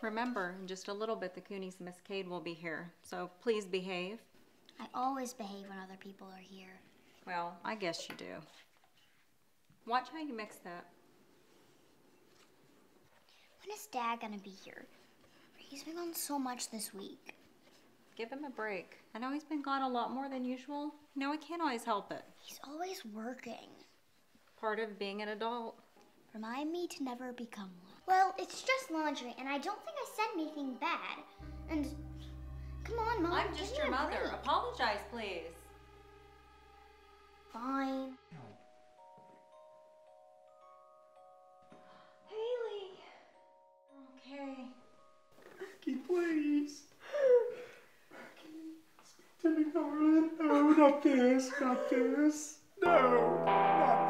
Remember, in just a little bit, the Coonies and Miss Cade will be here, so please behave. I always behave when other people are here. Well, I guess you do. Watch how you mix that. When is Dad gonna be here? He's been gone so much this week. Give him a break. I know he's been gone a lot more than usual. You know, he can't always help it. He's always working. Part of being an adult. Remind me to never become one. Well, it's just laundry, and I don't think I said anything bad. And come on, Mom. I'm give just me your a mother. break. Apologize, please. Fine. Haley. Okay. Becky, please. Becky, speak me, darling. No, not this, not this. No.